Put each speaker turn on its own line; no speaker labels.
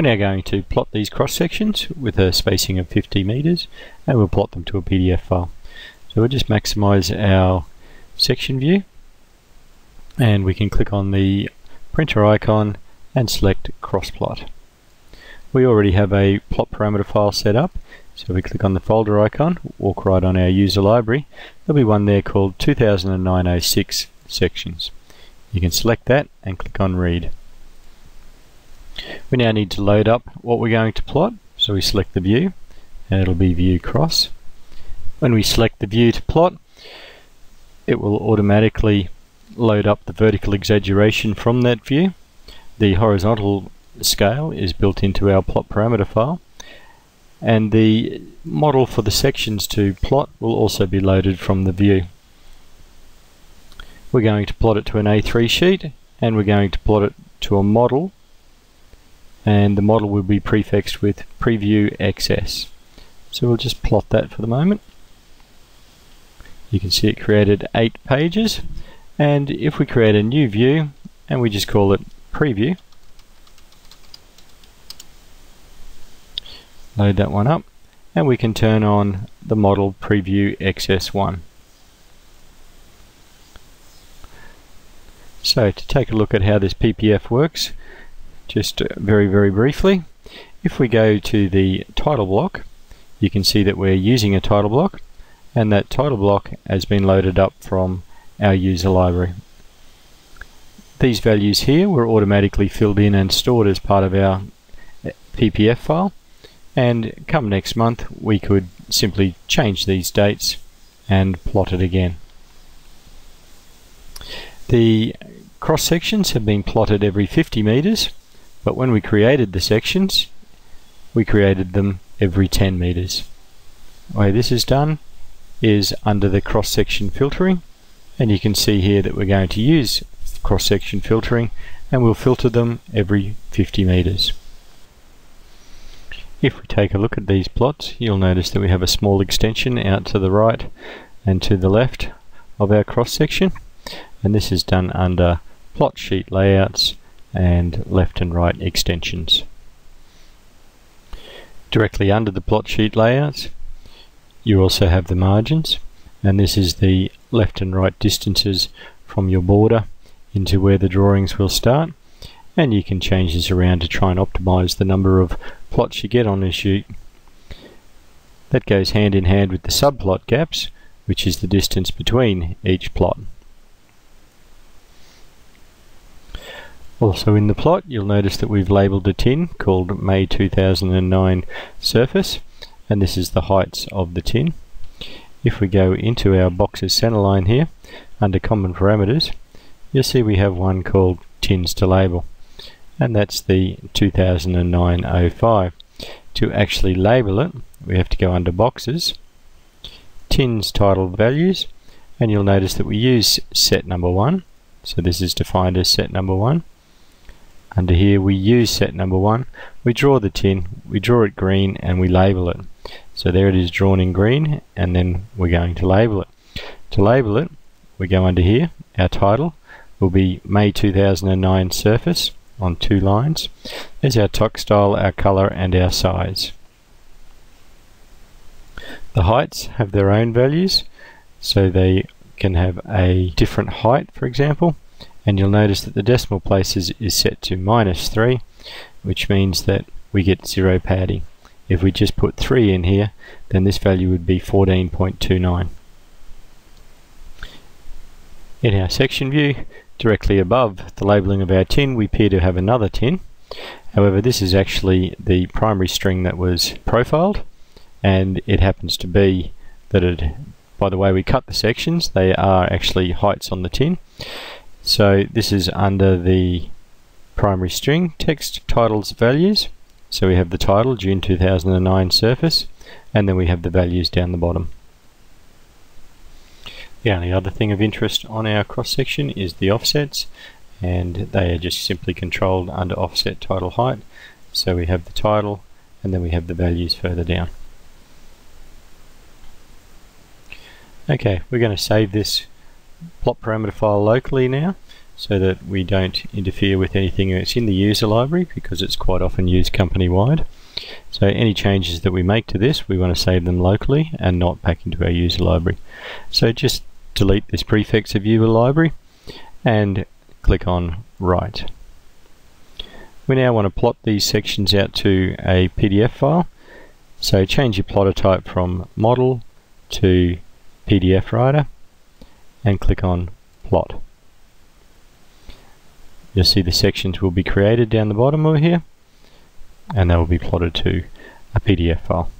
We're now going to plot these cross sections with a spacing of 50 meters and we'll plot them to a PDF file. So we'll just maximize our section view and we can click on the printer icon and select cross plot. We already have a plot parameter file set up so we click on the folder icon, walk right on our user library, there'll be one there called 2009-06 sections. You can select that and click on read. We now need to load up what we're going to plot. So we select the view and it'll be view cross. When we select the view to plot, it will automatically load up the vertical exaggeration from that view. The horizontal scale is built into our plot parameter file and the model for the sections to plot will also be loaded from the view. We're going to plot it to an A3 sheet and we're going to plot it to a model and the model will be prefixed with preview XS. So we'll just plot that for the moment. You can see it created eight pages and if we create a new view and we just call it preview load that one up and we can turn on the model preview XS1 so to take a look at how this PPF works just very, very briefly, if we go to the title block, you can see that we're using a title block and that title block has been loaded up from our user library. These values here were automatically filled in and stored as part of our PPF file and come next month we could simply change these dates and plot it again. The cross sections have been plotted every 50 meters but when we created the sections, we created them every 10 meters. The way this is done is under the cross-section filtering and you can see here that we're going to use cross-section filtering and we'll filter them every 50 meters. If we take a look at these plots you'll notice that we have a small extension out to the right and to the left of our cross-section and this is done under plot sheet layouts and left and right extensions. Directly under the plot sheet layouts you also have the margins and this is the left and right distances from your border into where the drawings will start and you can change this around to try and optimize the number of plots you get on a sheet. That goes hand in hand with the subplot gaps which is the distance between each plot. Also in the plot you'll notice that we've labelled a tin called May 2009 surface and this is the heights of the tin. If we go into our box's centerline here under common parameters you'll see we have one called tins to label and that's the 2009-05. To actually label it we have to go under boxes tins title values and you'll notice that we use set number one so this is defined as set number one under here we use set number one. We draw the tin we draw it green and we label it. So there it is drawn in green and then we're going to label it. To label it we go under here. Our title will be May 2009 surface on two lines. There's our textile our color and our size. The heights have their own values. So they can have a different height for example and you'll notice that the decimal places is set to minus 3 which means that we get zero padding. If we just put 3 in here then this value would be 14.29. In our section view directly above the labeling of our tin we appear to have another tin however this is actually the primary string that was profiled and it happens to be that it by the way we cut the sections they are actually heights on the tin so this is under the primary string text titles values. So we have the title June 2009 surface and then we have the values down the bottom. The only other thing of interest on our cross section is the offsets and they are just simply controlled under offset title height. So we have the title and then we have the values further down. Okay, we're going to save this plot parameter file locally now. so that we don't interfere with anything that's in the user library because it's quite often used company-wide. So any changes that we make to this, we want to save them locally and not back into our user library. So just delete this prefix of user library and click on Write. We now want to plot these sections out to a PDF file. So change your plotter type from model to PDF writer and click on plot. You'll see the sections will be created down the bottom over here and they will be plotted to a PDF file.